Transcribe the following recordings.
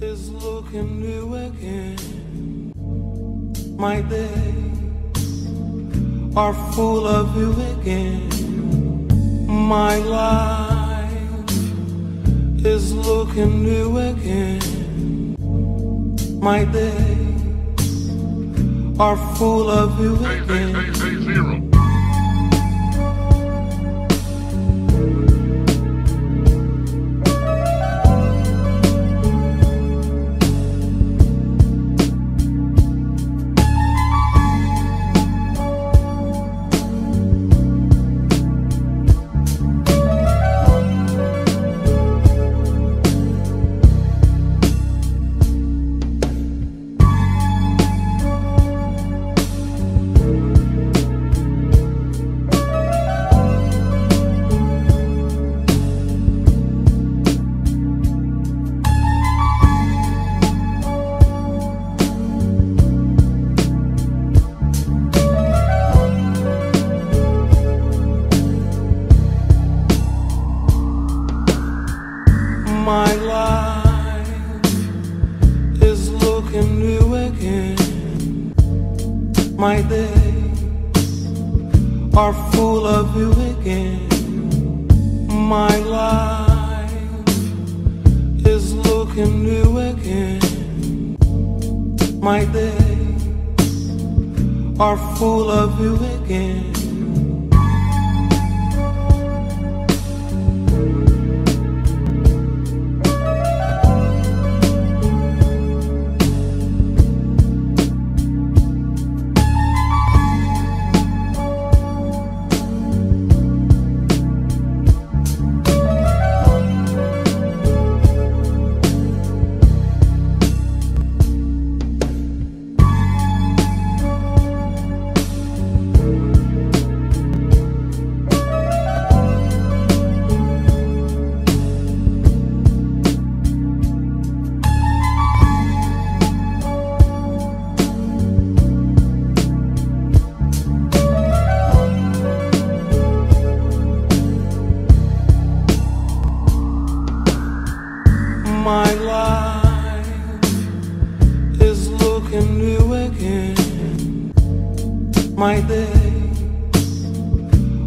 is looking new again. My days are full of you again. My life is looking new again. My days are full of you Hey, hey, again. hey, hey, zero. My life is looking new again. My days are full of you again. My life is looking new again. My days are full of you again. My life is looking new again. My days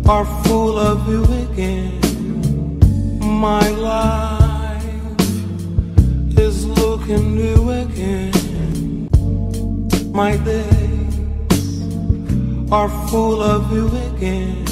are full of you again. My life is looking new again. My days are full of you again.